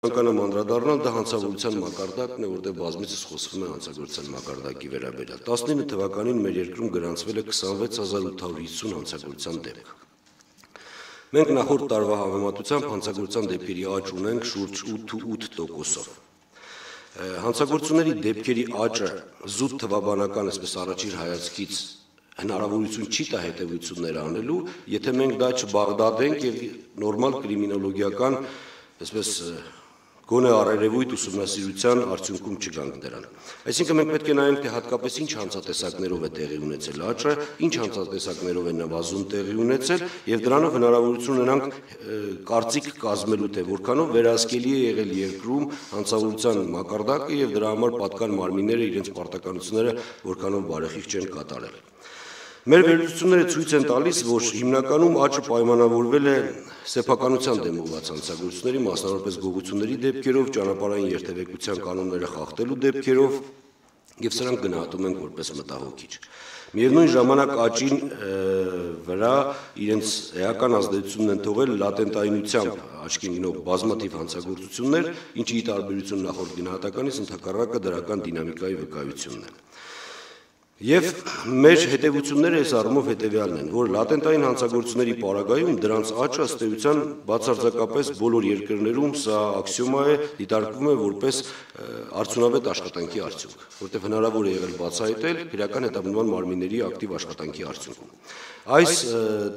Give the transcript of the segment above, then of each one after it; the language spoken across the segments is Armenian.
Կանկանամ անդրադառնալ դա հանցավորության մակարդակն է, որտեղ բազմիցս խոսվում է հանցագործության մակարդակի վերաբերյալ։ 19 թվականին մեր երկրում գրանցվել է 26850 հանցագործության դեպք։ Մենք նախորդ տարվա համեմատությամբ հանցագործության դեպքերի աճ ունենք շուրջ 8.8%-ով։ Հանցագործությունների դեպքերի աճը զուտ թվաբանական, այսպես առաջին հայացքից հնարավորություն չի տա հետևություններ անելու, եթե մենք դա չբաղդադենք եւ նորմալ կրիմինոլոգիական, այսպես գոնե առերևույթ ուսումնասիրության արդյունքում չգանք դրան։ Այսինքն մենք պետք է նայենք, թե հատկապես ինչ հանցատեսակներով է տեղի ունեցել աճը, ինչ հանցատեսակներով է նվազում տեղի ունեցել եւ դրանով հնարավորություն ունենանք կարծիք կազմելու, թե որքանով վերահսկելի է եղել երկրում հանցավորության մակարդակը եւ դրա համար պատկան մարմինները իրենց պարտականությունները որքանով բարեխիղճ չեն կատարել։ Մեր վերլուծությունները ցույց են տալիս, որ հիմնականում աճը պայմանավորվել է սեփականության դեմ ուղղված հանցագործությունների, մասնավորապես գողությունների դեպքերով, ճանապարհային երթևեկության կանոնները խախտելու դեպքերով եւ սրանք գնահատում են որպես մտահոգիչ։ Միևնույն ժամանակ աճին վրա իրենց էական ազդեցությունն են թողել լատենտայնությամբ աչքի ընկնող բազմաթիվ հանցագործություններ, ինչի տարբերություն նախորդ գնահատականից ընդհակառակը դրական դինամիկայի վկայությունն է։ Եվ մեր հետևությունները այս առումով հետևյալն են, որ լատենտային հանցագործությունների պարագայում դրանց աճը ըստ էության բացարձակապես բոլոր երկրներում սա աքսիոմա է, դիտարկվում է որպես արդյունավետ աշխատանքի արդյունք, որտեղ հնարավոր է եղել բացահայտել քրեական հետապնդման մարմինների ակտիվ աշխատանքի արդյունքում։ Այս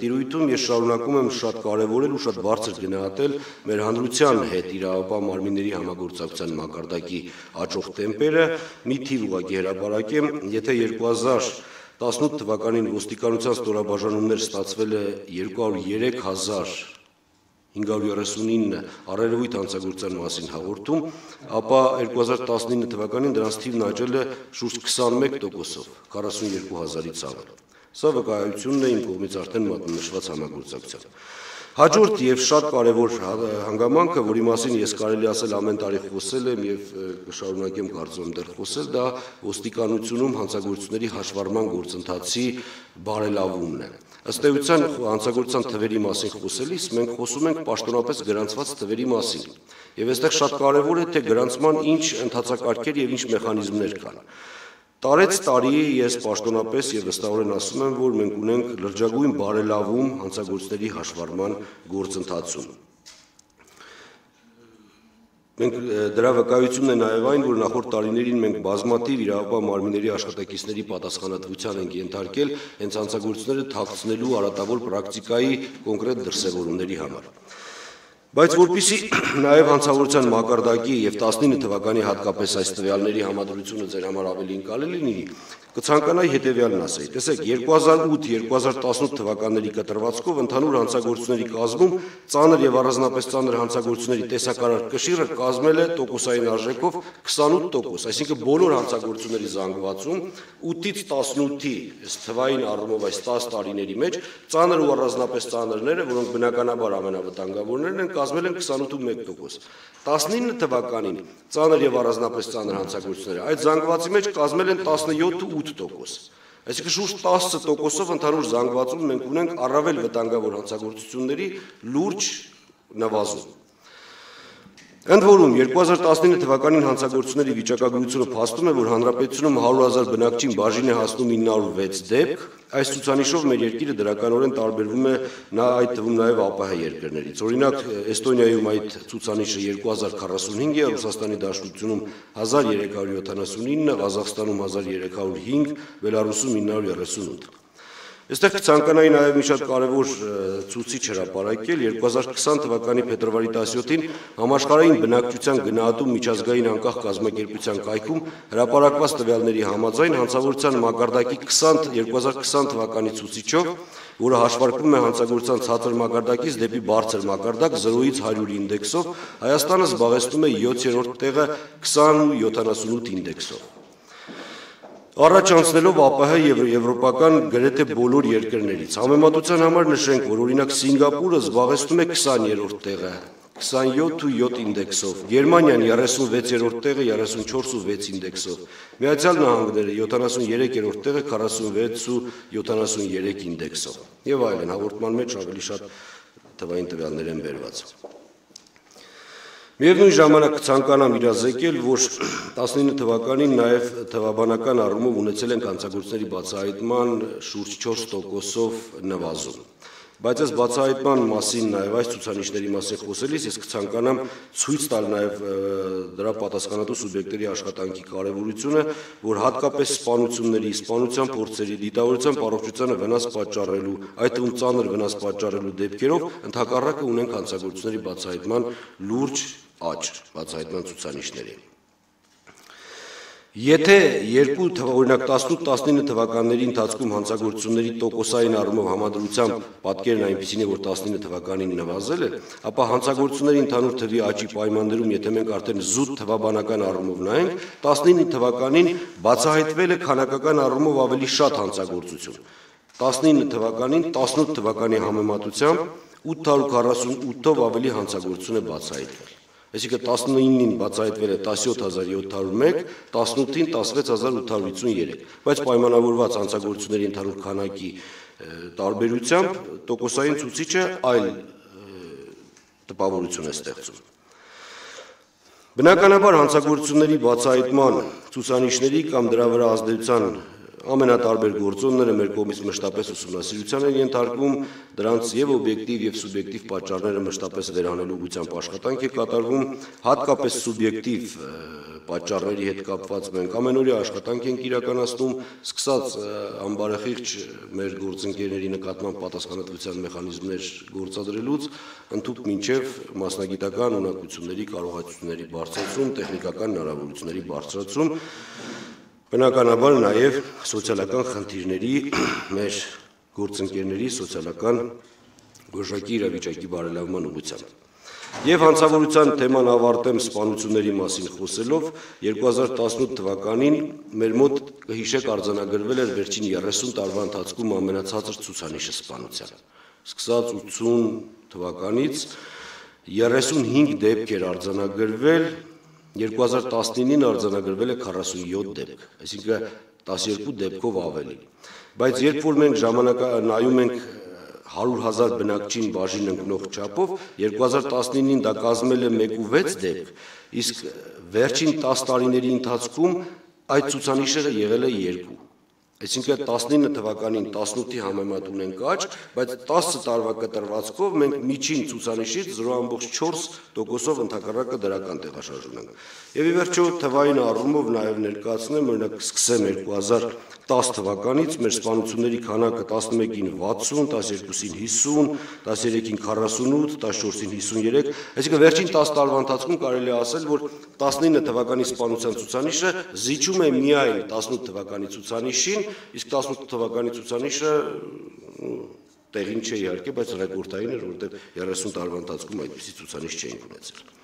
տիրույթում ես շարունակում եմ շատ կարևորել ու շատ բարձր գնահատել մեր հանրության հետ իրավապահ մարմինների համագործակցության մակարդակի աճող տեմպերը, մի թիվ ուղղակի հրապարակեմ, եթե 2018 թվականին ոստիկանության ստորաբաժանումներ ստացվել է 203500 539 առերևույթ հանցագործության մասին հաղորդում, ապա 2019 թվականին դրանց թիվն աճել է շուրջ 21%-ով, 42000-ից ավել։ Սա վկայությունն է իմ կողմից արդեն մատնշված համագործակցության։ Հաջորդ եւ շատ կարեւոր հանգամանքը, որի մասին ես կարելի ասել ամեն տարի խոսել եմ եւ կշարունակեմ կարծում դեռ խոսել, դա ոստիկանությունում հանցագործությունների հաշվառման գործընթացի բարելավումն է։ Ըստ էության հանցագործության թվերի մասին խոսելիս մենք խոսում ենք պաշտոնապես գրանցված թվերի մասին։ Եվ այստեղ շատ կարևոր է թե գրանցման ինչ ընթացակարգեր եւ ինչ մեխանիզմներ կան։ Տարեց տարի ես պաշտոնապես եւ վստահորեն ասում եմ, որ մենք ունենք լրջագույն բարելավում հանցագործների հաշվառման գործընթացում։ Մենք դրա վկայությունն է նաև այն, որ նախորդ տարիներին մենք բազմաթիվ իրավապահ մարմինների աշխատակիցների պատասխանատվության ենք ենթարկել հենց հանցագործությունները թաքցնելու արատավոր պրակտիկայի կոնկրետ դրսևորումների համար։ Բայց որpիսի նաև հանցավորության մակարդակի եւ 19 թվականի հատկապես այս տվյալների համադրությունը ձեր համար ավելի ընկալելի լինի, կցանկանայի հետևյալն ասեի։ Տեսեք, 2008-2018 թվականների կտրվածքով ընդհանուր հանցագործությունների կազմում ծանր եւ առանձնապես ծանր հանցագործությունների տեսակարար կշիռը կազմել է տոկոսային արժեքով 28%, այսինքն բոլոր հանցագործությունների զանգվածում 8-ից 18-ի թվային առումով այս 10 տարիների մեջ ծանր ու առանձնապես ծանրները, որոնք բնականաբար ամենավտանգավորներն են, կազմել են 28%։ 19 թվականին ծանր եւ առանձնապես ծանր հանցագործությունները այդ զանգվածի մեջ կազմել են 17.8%։ Այսինքն շուրջ 10%-ով ընդհանուր զանգվածում մենք ունենք առավել վտանգավոր հանցագործությունների լուրջ նվազում։ Ընդ որում 2019 թվականին հանցագործությունների վիճակագրությունը փաստում է, որ հանրապետությունում 100.000 բնակչին բաժին է հասնում 906 դեպք, այս ցուցանիշով մեր երկիրը դրականորեն տարբերվում է նա այդ թվում նաև ԱՊՀ երկրներից։ Օրինակ Էստոնիայում այդ ցուցանիշը 2045 է, Ռուսաստանի Դաշնությունում 1379, Ղազախստանում 1305, Բելարուսում 938։ Այստեղ կցանկանայի նաև մի շատ կարևոր ցուցիչ հրապարակել 2020 թվականի փետրվարի 17-ին համաշխարհային բնակչության գնահատում միջազգային անկախ կազմակերպության կայքում հրապարակված տվյալների համաձայն հանցավորության մակարդակի 20 2020 թվականի ցուցիչով, որը հաշվարկվում է հանցագործության ցածր մակարդակից դեպի բարձր մակարդակ 0-ից 100 ինդեքսով, Հայաստանը զբաղեցնում է 7-րդ տեղը 20.78 ինդեքսով։ Առաջ անցնելով ԱՊՀ եւ եվրոպական գրեթե բոլոր երկրներից։ Համեմատության համար նշենք, որ օրինակ Սինգապուրը զբաղեցնում է 20-րդ տեղը, 27.7 ինդեքսով, Գերմանիան 36-րդ տեղը 34.6 ինդեքսով, Միացյալ Նահանգները 73-րդ տեղը 46.73 ինդեքսով։ Եվ այլն, հաղորդման մեջ ավելի շատ թվային տվյալներ են բերված։ Միևնույն ժամանակ կցանկանամ իրազեկել, որ 19 թվականին նաև թվաբանական առումով ունեցել են կանցագործների բացահայտման շուրջ 4%-ով նվազում։ Բայց այս բացահայտման մասին նաև այս ցուցանիշների մասին խոսելիս ես կցանկանամ ցույց տալ նաև դրա պատասխանատու սուբյեկտների աշխատանքի կարևորությունը, որ հատկապես սպանությունների, սպանության փորձերի, դիտավորության առողջությանը վնաս պատճառելու, այդ թվում ծանր վնաս պատճառելու դեպքերով ընդհակառակը ունենք հանցագործությունների բացահայտման լուրջ աճ, բացահայտման ցուցանիշների։ Եթե երկու օրինակ 18-19 թվականների ընթացքում հանցագործությունների տոկոսային առումով համադրությամբ պատկերն այնպեսին է, որ 19 թվականին նվազել է, ապա հանցագործությունների ընդհանուր թվի աճի պայմաններում, եթե մենք արդեն զուտ թվաբանական առումով նայենք, 19 թվականին բացահայտվել է քանակական առումով ավելի շատ հանցագործություն։ 19 թվականին 18 թվականի համեմատությամբ 848-ով ավելի հանցագործություն է բացահայտվել։ Այսինքն 19-ին բացահայտվել է 17701, 18-ին 16853, բայց պայմանավորված անցագործությունների ընդհանուր քանակի տարբերությամբ տոկոսային ցուցիչը այլ տպավորություն է ստեղծում։ Բնականաբար հանցագործությունների բացահայտման ցուցանիշների կամ դրա վրա ազդեցության ամենատարբեր գործոնները մեր կողմից մշտապես ուսումնասիրության են ենթարկվում, դրանց եւ օբյեկտիվ եւ սուբյեկտիվ պատճառները մշտապես վերանելու ուղղությամբ աշխատանք է կատարվում, հատկապես սուբյեկտիվ պատճառների հետ կապված մենք ամենօրյա աշխատանք ենք իրականացնում, սկսած ամբարախիղճ մեր գործընկերների նկատմամբ պատասխանատվության մեխանիզմներ գործադրելուց, ընդհանուր մինչև մասնագիտական ունակությունների կարողացությունների բարձրացում, տեխնիկական հնարավորությունների բարձրացում Բնականաբար նաև սոցիալական խնդիրների մեր գործընկերների սոցիալական գոժակի իրավիճակի բարելավման ուղղությամբ։ Եվ հանցավորության թեման ավարտեմ սպանությունների մասին խոսելով 2018 թվականին մեր մոտ կհիշեք արձանագրվել էր վերջին 30 տարվա ընթացքում ամենացածր ցուցանիշը սպանության։ Սկսած 80 թվականից 35 դեպք էր արձանագրվել 2019-ին արձանագրվել է 47 դեպք, այսինքն 12 դեպքով ավելի։ Բայց երբ որ մենք ժամանակա նայում ենք 100.000 բնակչին բաժին ընկնող չափով 2019-ին դա կազմել է 1.6 դեպք, իսկ վերջին 10 տարիների ընթացքում այդ ցուցանիշը եղել է 2 Այսինքն 19 թվականին 18-ի համեմատ ունենք աճ, բայց 10 տարվա կտրվածքով մենք միջին ցուցանիշից 0.4%-ով ընդհակառակը դրական տեղաշարժ ունենք։ Եվ ի վերջո թվային առումով նաև ներկայացնեմ, օրինակ սկսեմ 2010 թվականից մեր սպանությունների քանակը 11-ին 60, 12-ին 50, 13-ին 48, 14-ին 53, այսինքն վերջին 10 տարվա ընթացքում կարելի է ասել, որ 19 թվականի սպանության ցուցանիշը զիջում է միայն 18 թվականի ցուցանիշին, իսկ 18 թվականի ցուցանիշը տեղին չէ իհարկե, բայց ռեկորդային էր, որովհետև 30 տարվա ընթացքում այդպիսի ցուցանիշ չէին ունեցել։